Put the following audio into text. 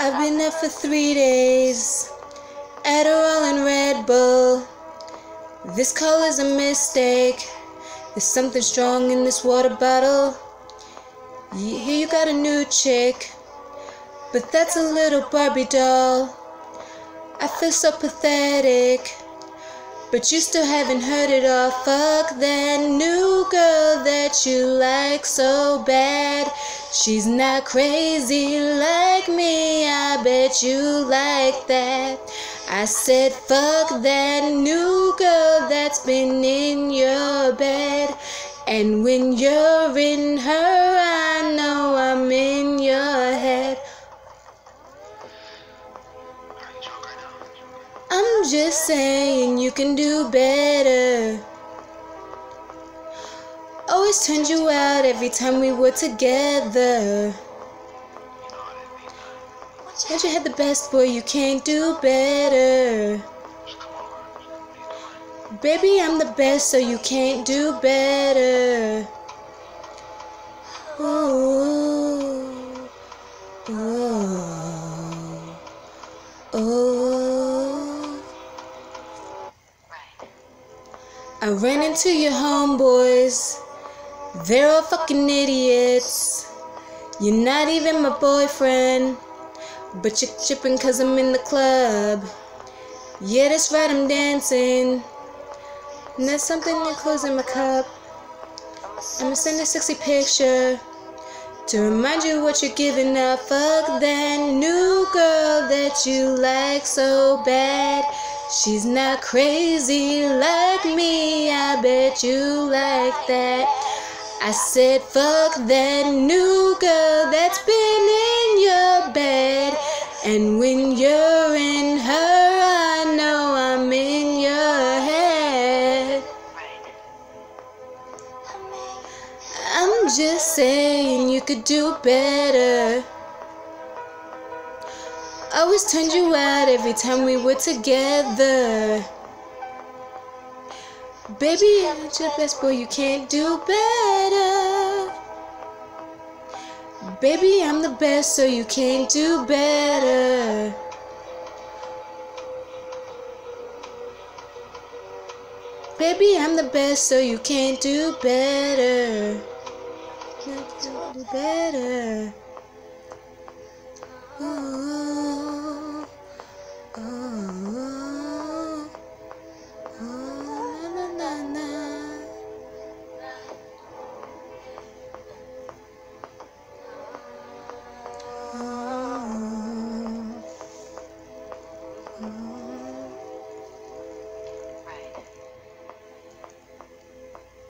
I've been up for three days. Adderall and Red Bull. This call is a mistake. There's something strong in this water bottle. Here you got a new chick. But that's a little Barbie doll. I feel so pathetic. But you still haven't heard it all. Fuck that new girl that you like so bad. She's not crazy like me. You like that. I said, fuck that new girl that's been in your bed. And when you're in her, I know I'm in your head. I'm just saying you can do better. Always turned you out every time we were together. Once you had the best boy, you can't do better. Baby, I'm the best, so you can't do better. Ooh, ooh, ooh. I ran into your homeboys. They're all fucking idiots. You're not even my boyfriend. But you're cause I'm in the club. Yeah, that's right, I'm dancing. And that's something in clothes in my cup. I'ma send a sexy picture to remind you what you're giving up. Fuck that new girl that you like so bad. She's not crazy like me. I bet you like that. I said, fuck that new girl that's been in your bed. And when you're in her, I know I'm in your head. I'm just saying you could do better. I always turned you out every time we were together. Baby, I'm your best boy, you can't do better. Baby, I'm the best, so you can't do better. Baby, I'm the best, so you can't do better. Can't do better. Mm-hmm.